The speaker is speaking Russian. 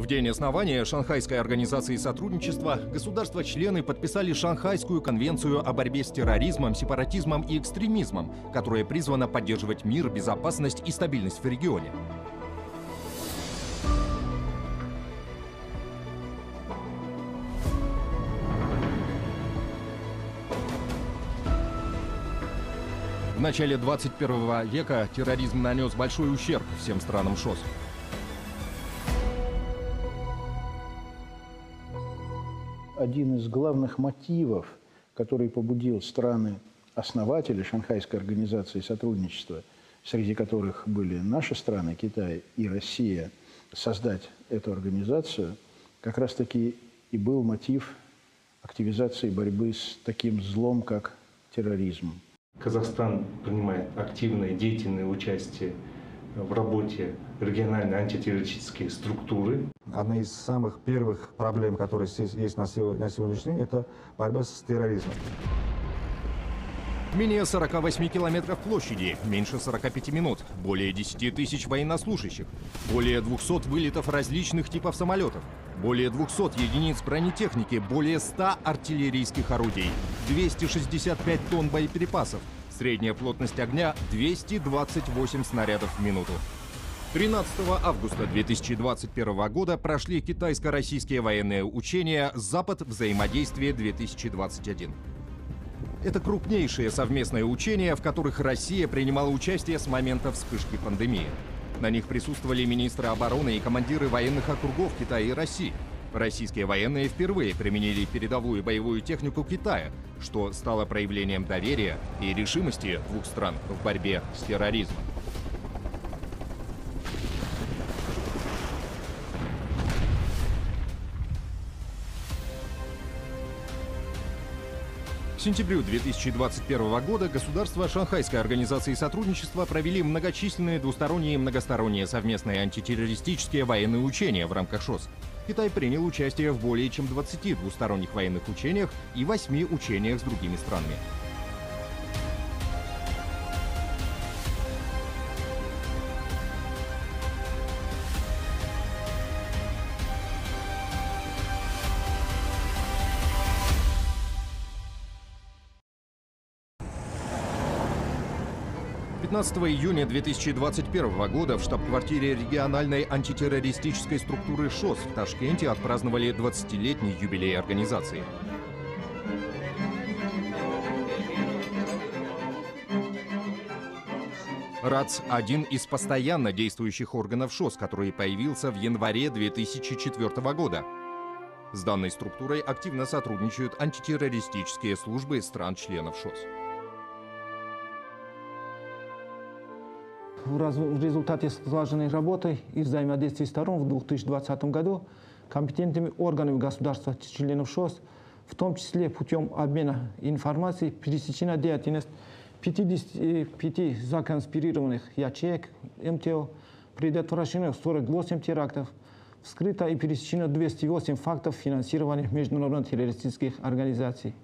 В день основания Шанхайской организации сотрудничества государства-члены подписали Шанхайскую конвенцию о борьбе с терроризмом, сепаратизмом и экстремизмом, которая призвана поддерживать мир, безопасность и стабильность в регионе. В начале 21 века терроризм нанес большой ущерб всем странам ШОС. Один из главных мотивов, который побудил страны-основатели Шанхайской организации сотрудничества, среди которых были наши страны, Китай и Россия, создать эту организацию, как раз-таки и был мотив активизации борьбы с таким злом, как терроризм. Казахстан принимает активное, деятельное участие в работе региональной антитеррористические структуры. Одна из самых первых проблем, которые есть на сегодняшний день, это борьба с терроризмом. Менее 48 километров площади, меньше 45 минут, более 10 тысяч военнослужащих, более 200 вылетов различных типов самолетов, более 200 единиц бронетехники, более 100 артиллерийских орудий, 265 тонн боеприпасов, Средняя плотность огня 228 снарядов в минуту. 13 августа 2021 года прошли китайско-российские военные учения «Запад. Взаимодействие-2021». Это крупнейшие совместные учения, в которых Россия принимала участие с момента вспышки пандемии. На них присутствовали министры обороны и командиры военных округов Китая и России – Российские военные впервые применили передовую боевую технику Китая, что стало проявлением доверия и решимости двух стран в борьбе с терроризмом. К сентябрю 2021 года государства Шанхайской организации сотрудничества провели многочисленные двусторонние и многосторонние совместные антитеррористические военные учения в рамках ШОС. Китай принял участие в более чем 20 двусторонних военных учениях и 8 учениях с другими странами. 15 июня 2021 года в штаб-квартире региональной антитеррористической структуры ШОС в Ташкенте отпраздновали 20-летний юбилей организации. РАЦ – один из постоянно действующих органов ШОС, который появился в январе 2004 года. С данной структурой активно сотрудничают антитеррористические службы стран-членов ШОС. В результате слаженной работы и взаимодействия сторон в 2020 году компетентными органами государства членов ШОС, в том числе путем обмена информацией, пересечена деятельность 55 законспирированных ячеек МТО, предотвращено 48 терактов, вскрыто и пересечено 208 фактов финансирования международных террористических организаций.